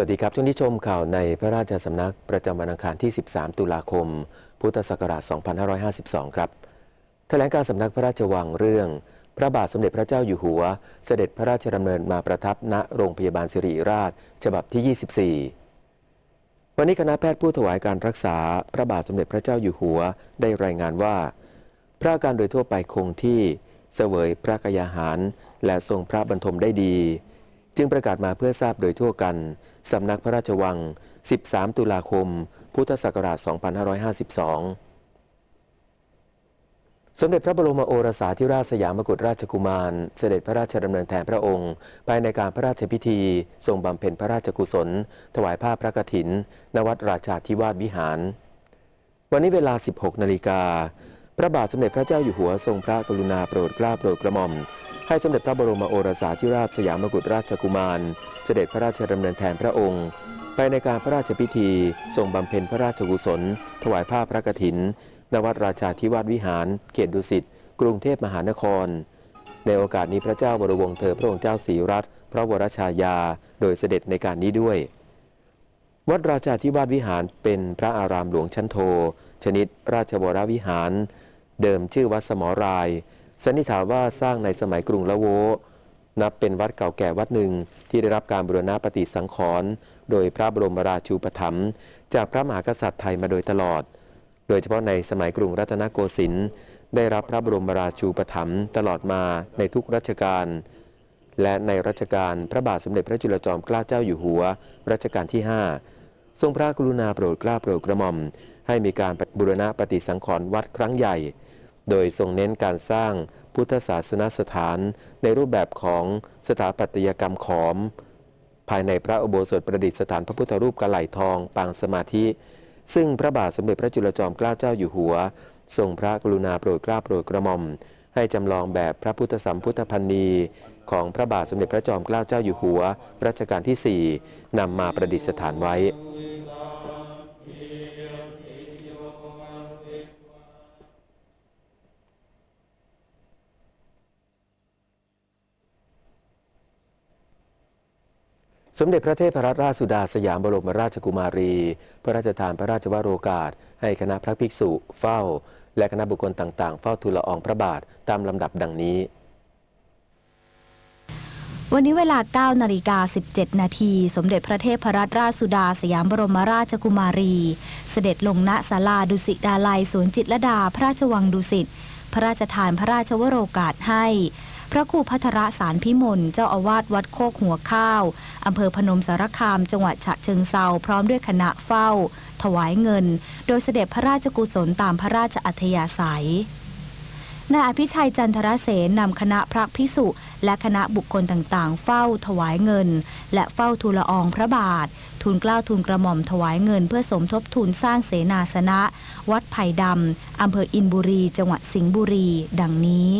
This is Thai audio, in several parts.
วัสดีครับ ช่วงที่ชมข่าวในพระราชสำนักประจำวันอังคารที่ 13 ตุลาคม พุทธศักราช 2552 ครับ แถลงการสำนักพระราชวังเรื่อง พระบาทสมเด็จพระเจ้าอยู่หัว เสด็จพระราชดำเนินมาประทับณโรงพยาบาลสิริราช ฉบับที่ 24 วันนี้คณะแพทย์ผู้ถวายการรักษา พระบาทสมเด็จพระเจ้าอยู่หัว ได้รายงานว่า พระอาการโดยทั่วไปคงที่ เสวยพระกยาหาร และทรงพระบรรทมได้ดี จึงประกาศมาเพื่อทราบโดยทั่วกัน สำนักพระราชวัง 13 ตุลาคม พุทธศักราช 2552 สมเด็จพระบรมโอรสาธิราชสยามกุฎราชกุมาร เสด็จพระราชดำเนินแทนพระองค์ ภายในการพระราชพิธี ทรงบำเพ็ญพระราชกุศล ถวายผ้าพระกฐิน ณ วัดราชาธิวาสวิหาร วันนี้เวลา 16 นาฬิกาพระบาทสมเด็จพระเจ้าอยู่หัวทรงพระกรุณาโปรดเกล้าโปรดกระหม่อม ให้สมเด็จพระบรมโอรสาธิราชสยามกุฎราชกุมาร เสด็จพระราชดำเนินแทนพระองค์ ไปในการพระราชพิธีทรงบำเพ็ญพระราชกุศล ถวายผ้าพระกฐินณวัดราชาธิวาสวิหาร เขตดุสิต กรุงเทพมหานคร ในโอกาสนี้พระเจ้าบรวงศ์เธอพระองค์เจ้าศรีรัตน์พระวรชายา โดยเสด็จในการนี้ด้วย วัดราชาธิวาสวิหารเป็นพระอารามหลวงชั้นโท ชนิดราชวรวิหาร เดิมชื่อวัดสมราย สันนิษฐานว่าสร้างในสมัยกรุงละโว นับเป็นวัดเก่าแก่วัดหนึ่งที่ได้รับการบูรณะปฏิสังขรณ์โดยพระบรมราชูปถัมภ์จากพระมหากษัตริย์ไทยมาโดยตลอด โดยเฉพาะในสมัยกรุงรัตนโกสินทร์ได้รับพระบรมราชูปถัมภ์ตลอดมาในทุกรัชกาลและในรัชกาลพระบาทสมเด็จพระจุลจอมเกล้าเจ้าอยู่หัว รัชกาลที่ 5 ทรงพระกรุณาโปรดเกล้าโปรดกระหม่อม ให้มีการบูรณะปฏิสังขรณ์วัดครั้งใหญ่ โดยทรงเน้นการสร้างพุทธศาสนสถานในรูปแบบของสถาปัตยกรรมขอม ภายในพระอุโบสถประดิษฐานพระพุทธรูปกระไหลทองปางสมาธิ ซึ่งพระบาทสมเด็จพระจุลจอมเกล้าเจ้าอยู่หัว ทรงพระกรุณาโปรดเกล้าโปรดกระหม่อม ให้จำลองแบบพระพุทธสัมพุทธพันนีของพระบาทสมเด็จพระจอมเกล้าเจ้าอยู่หัวรัชกาลที่ 4นำมาประดิษฐานไว้ สมเด็จพระเทพรัตนราชสุดาสยามบรมราชกุมารี พระราชทานพระราชวโรกาส ให้คณะพระภิกษุเฝ้า และคณะบุคคลต่างๆ เฝ้าทูลละอองพระบาทตามลำดับดังนี้ วันนี้เวลา 9 นาฬิกา 17 นาที สมเด็จพระเทพรัตนราชสุดาสยามบรมราชกุมารี เสด็จลงณศาลาดุสิตดาลัยสวนจิตรดาพระราชวังดุสิต พระราชทานพระราชวโรกาสให้ พระครูพัทระสารพิมลเจ้าอาวาสวัดโคกหัวข้าว อำเภอพนมสารคาม จังหวัดฉะเชิงเซาพร้อมด้วยคณะเฝ้า ถวายเงิน โดยเสด็จพระราชกุศลตามพระราชอัธยาศัยนายอภิชัยจันทรเสนนำคณะพระพิสุและคณะบุคคลต่างๆ เฝ้าถวายเงิน และเฝ้าทูลละอองพระบาท ทูลเกล้าทูลกระหม่อมถวายเงิน เพื่อสมทบทุนสร้างเสนาสนะ วัดไผ่ดำอำเภออินบุรี จังหวัดสิงห์บุรี ดังนี้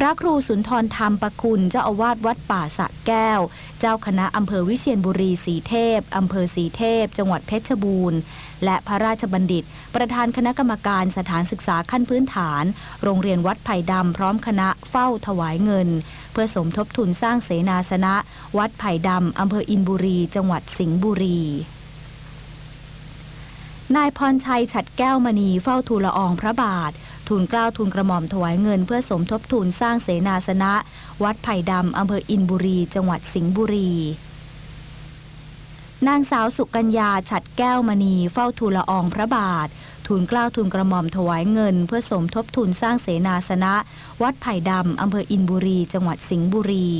พระครูสุนทรธรรมประคุณเจ้าอาวาสวัดป่าสะแก้ว เจ้าคณะอำเภอวิเชียรบุรีสีเทพอำเภอสีเทพ จังหวัดเพชรบูรณ์ และพระราชบัณฑิต ประธานคณะกรรมการสถานศึกษาขั้นพื้นฐาน โรงเรียนวัดไผ่ดำพร้อมคณะเฝ้าถวายเงิน เพื่อสมทบทุนสร้างเสนาสนะ วัดไผ่ดำอำเภออินบุรี จังหวัดสิงห์บุรีนายพรชัยฉัดแก้วมณีเฝ้าทูลละอองพระบาท ทูลเกล้าทูลกระหม่อมถวายเงิน เพื่อสมทบทุนสร้างเสนาสนะ วัดไผ่ดำอำเภออินบุรี จังหวัดสิงห์บุรีนางสาวสุกัญญาฉัดแก้วมณีเฝ้าทูลละอองพระบาท ทูลเกล้าทูลกระหม่อมถวายเงิน เพื่อสมทบทุนสร้างเสนาสนะ วัดไผ่ดำอำเภออินบุรี จังหวัดสิงห์บุรี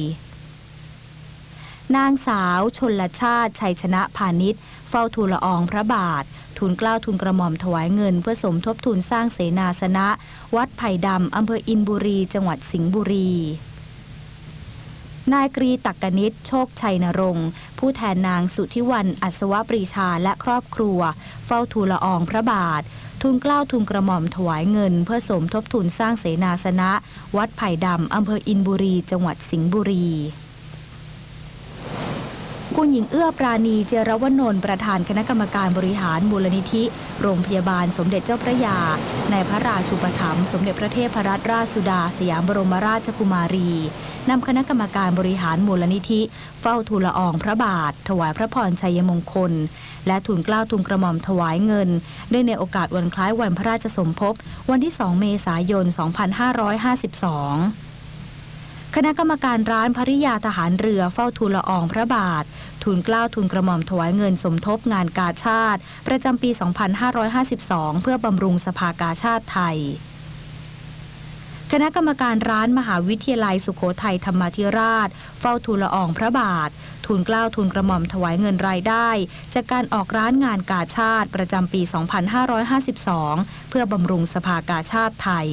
นางสาวชนลชาติชัยชนะพาณิชย์เฝ้าทูลละอองพระบาท ทูลเกล้าทูลกระหม่อมถวายเงิน เพื่อสมทบทุนสร้างเสนาสนะ วัดไผ่ดำอำเภออินบุรี จังหวัดสิงห์บุรีนายกรีตักกนิษฐ์โชคชัยนรงค์ผู้แทนนางสุทธิวันอัศวปรีชาและครอบครัว เฝ้าทูลละอองพระบาททูลเกล้าทูลกระหม่อมถวายเงิน เพื่อสมทบทุนสร้างเสนาสนะ วัดไผ่ดำอำเภออินบุรี จังหวัดสิงห์บุรี คุณหญิงเอื้อปราณีเจรวนนท์ประธานคณะกรรมการบริหารมูลนิธิ โรงพยาบาลสมเด็จเจ้าพระยา ในพระราชูปถัมภ์สมเด็จพระเทพรัตนราชสุดา สยามบรมราชกุมารีนำคณะกรรมการบริหารมูลนิธิ เฝ้าทูลละอองพระบาท ถวายพระพรชัยมงคล และทูลเกล้าทูลกระหม่อมถวายเงินเนื่องในโอกาสวันคล้ายวันพระราชสมภพวันที่ 2 เมษายน 2552 คณะกรรมการร้านภริยาทหารเรือเฝ้าทูลละอองพระบาททูลเกล้าวทูลกระหม่อมถวายเงินสมทบงานกาชาติ ประจำปี 2552 เพื่อบำรุงสภากาชาติไทยคณะกรรมการร้านมหาวิทยาลัยสุโขทัยธรรมาธิราช เฝ้าทูลละอองพระบาททูลเกล้าวทูลกระหม่อมถวายเงินรายได้ จากการออกร้านงานกาชาติประจำปี 2552 เพื่อบำรุงสภากาชาติไทย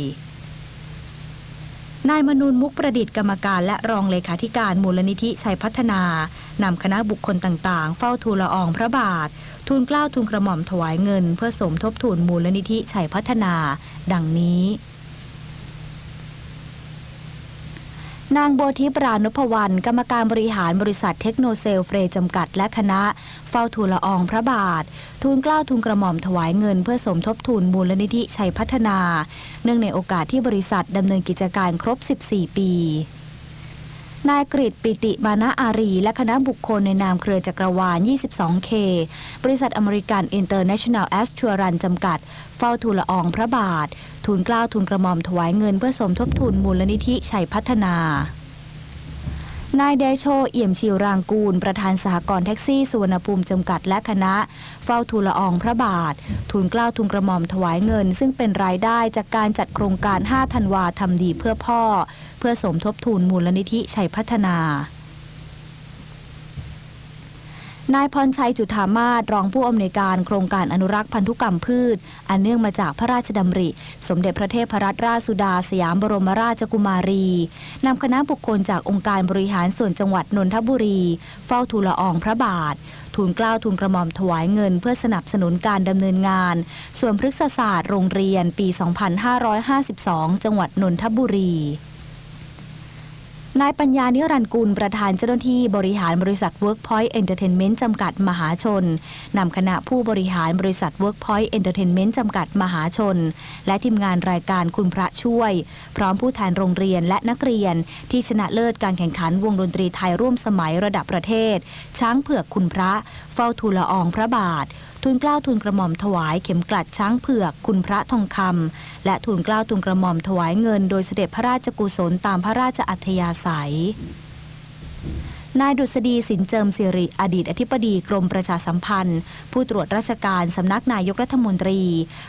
นายมนูนมุกประดิษฐ์กรรมการและรองเลขาธิการมูลนิธิชัยพัฒนานำคณะบุคคลต่างๆ เฝ้าทูลละอองพระบาท ทูลเกล้าทูลกระหม่อมถวายเงิน เพื่อสมทบทุนมูลนิธิชัยพัฒนา ดังนี้ นางโบทิปรานุพวรรณกรรมการบริหารบริษัทเทคโนเซลเฟรจำกัดและคณะ เฝ้าทูลละอองพระบาท ทูลเกล้าทูลกระหม่อมถวายเงินเพื่อสมทบทุนมูลนิธิชัยพัฒนา เนื่องในโอกาสที่บริษัทดำเนินกิจการครบ 14 ปี นายกริตปิติมานะอารี และคณะบุคคลในนามเครือจักรวาล 22K บริษัทอเมริกันอินเตอร์เนชั่นแนลแอสชัวรันจำกัด เฝ้าทูลละอองพระบาท ทูลเกล้าทูลกระหม่อมถวายเงินเพื่อสมทบทุนมูลนิธิชัยพัฒนา นายเดโชเอี่ยมชิวรางกูล ประธานสหกรณ์แท็กซี่สุวรรณภูมิจำกัดและคณะ เฝ้าทูลละอองพระบาท ทูลเกล้าทูลกระหม่อมถวายเงิน ซึ่งเป็นรายได้จากการจัดโครงการ 5 ธันวาทำดีเพื่อพ่อ เพื่อสมทบทุนมูลนิธิชัยพัฒนา นายพรชัยจุธามาศรองผู้อำนวยการโครงการอนุรักษ์พันธุกรรมพืช อันเนื่องมาจากพระราชดำริ สมเด็จพระเทพรัตนราชสุดาสยามบรมราชกุมารีนำคณะบุคคลจากองค์การบริหารส่วนจังหวัดนนทบุรี เฝ้าทูลละอองพระบาททูลเกล้าทูลกระหม่อมถวายเงิน เพื่อสนับสนุนการดำเนินงาน ส่วนพฤกษศาสตร์โรงเรียนปี 2552 จังหวัดนนทบุรี นายปัญญานิรันกุลประธานเจ้าหน้าที่บริหารบริษัท Workpoint Entertainment จำกัดมหาชนนำคณะผู้บริหารบริษัท Workpoint Entertainment จำกัดมหาชน และทีมงานรายการคุณพระช่วย พร้อมผู้แทนโรงเรียนและนักเรียน ที่ชนะเลิศการแข่งขันวงดนตรีไทยร่วมสมัยระดับประเทศ ช้างเผือกคุณพระ เฝ้าทูลละอองพระบาท ทูลเกล้าทูลกระหม่อมถวายเข็มกลัดช้างเผือกคุณพระทองคำและทูลเกล้าทูลกระหม่อมถวายเงิน โดยเสด็จพระราชกุศลตามพระราชอัธยาศัย นายดุษฎีสินเจิมสิริ อดีตอธิบดีกรมประชาสัมพันธ์ ผู้ตรวจราชการสำนักนายกรัฐมนตรี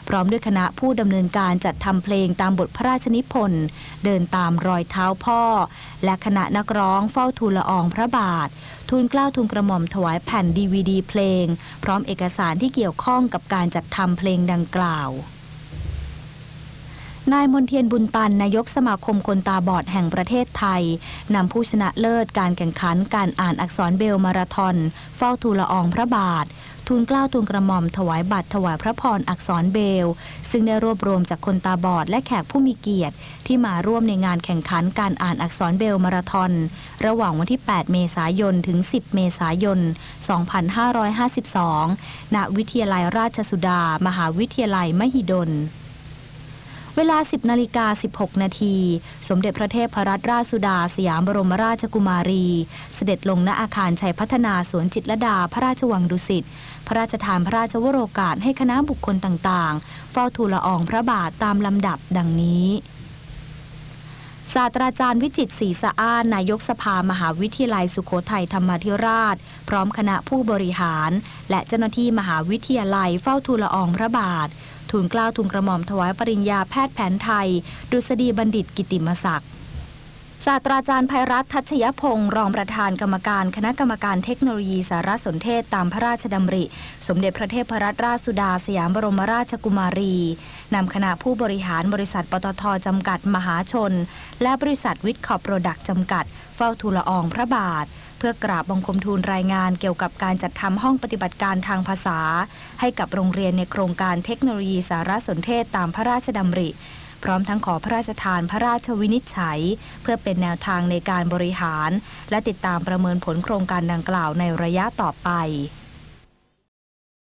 พร้อมด้วยคณะผู้ดำเนินการจัดทำเพลงตามบทพระราชนิพนธ์เดินตามรอยเท้าพ่อ และคณะนักร้องเฝ้าทูลละอองพระบาท ทูลเกล้าทูลกระหม่อมถวายแผ่นดีวดีเพลง พร้อมเอกสารที่เกี่ยวข้องกับการจัดทำเพลงดังกล่าว นายมนเทียนบุญตันนายกสมาคมคนตาบอดแห่งประเทศไทย นำผู้ชนะเลิศการแข่งขันการอ่านอักษรเบลมาราธอนเฝ้าทูลละอองพระบาททูลเกล้าทูลกระหม่อมถวายบัตรถวายพระพรอักษรเบล ซึ่งได้รวบรวมจากคนตาบอดและแขกผู้มีเกียรติ ที่มาร่วมในงานแข่งขันการอ่านอักษรเบลมาราธอนระหว่างวันที่ 8 เมษายน ถึง 10 เมษายน 2552 ณ วิทยาลัยราชสุดา มหาวิทยาลัยมหิดล เวลา 10นาฬิกา16 นาที สมเด็จพระเทพรัตนราชสุดา สยามบรมราชกุมารี เสด็จลงณอาคารชัยพัฒนาสวนจิตรดา พระราชวังดุสิต พระราชทานพระราชวโรกาสให้คณะบุคคลต่างๆ เฝ้าทูลละอองพระบาทตามลำดับดังนี้ศาสตราจารย์วิจิตศรีสะอ้านนายกสภามหาวิทยาลัยสุโขทัยธรรมาธิราช พร้อมคณะผู้บริหาร และเจ้าหน้าที่มหาวิทยาลัยเฝ้าทูลละอองพระบาท ทูลเกล้าทูลกระหม่อมถวายปริญญาแพทย์แผนไทย ดุษฎีบัณฑิตกิติมศักดิ์ศาสตราจารย์ภัยรัตน์ทัชยพงศ์รองประธานกรรมการคณะกรรมการเทคโนโลยีสารสนเทศตามพระราชดำริ สมเด็จพระเทพรัตนราชสุดาสยามบรมราชกุมารี นำคณะผู้บริหารบริษัทปตทจำกัดมหาชน และบริษัทวิทคอปโปรดักต์จำกัด เฝ้าทูลละอองพระบาท เพื่อกราบบังคมทูลรายงานเกี่ยวกับการจัดทำห้องปฏิบัติการทางภาษา ให้กับโรงเรียนในโครงการเทคโนโลยีสารสนเทศตามพระราชดำริ พร้อมทั้งขอพระราชทานพระราชวินิจฉัย เพื่อเป็นแนวทางในการบริหาร และติดตามประเมินผลโครงการดังกล่าวในระยะต่อไป